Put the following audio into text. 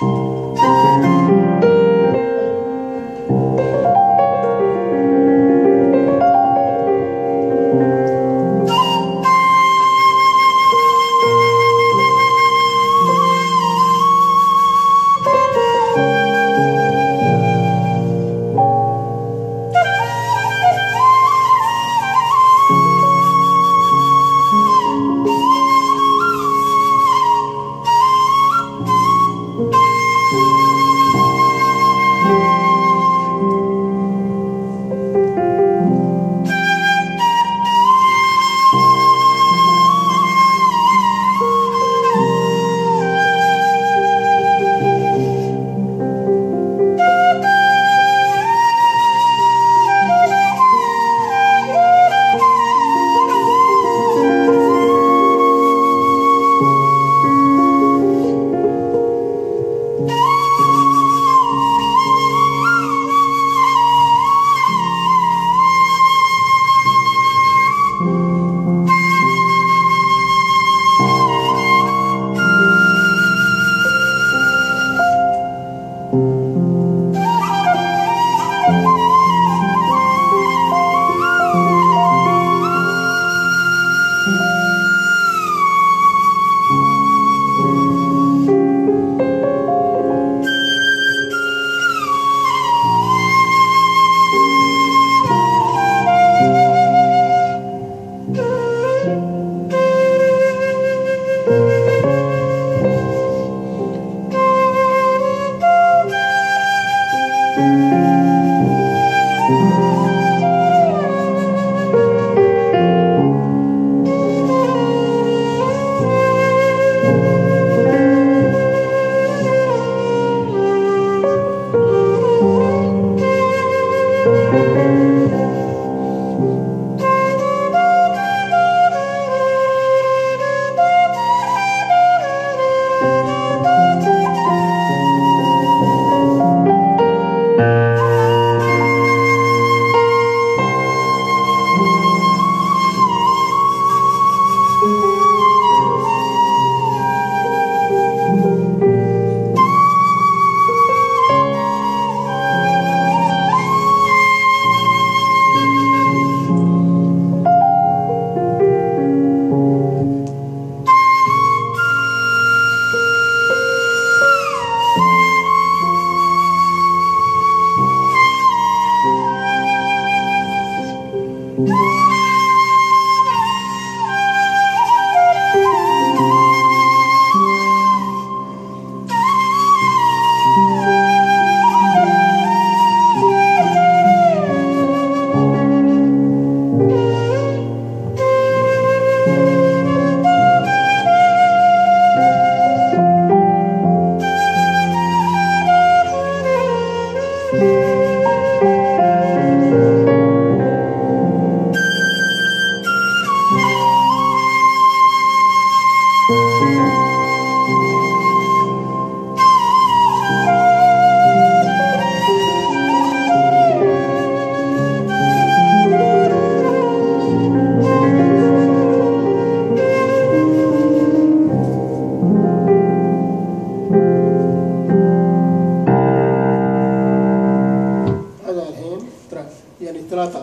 Música Música